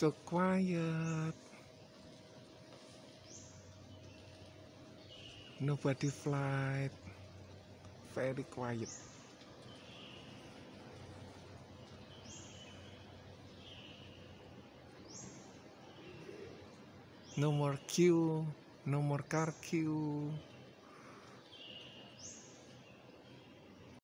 so quiet. Nobody flight. Very quiet. No more queue, no more car queue.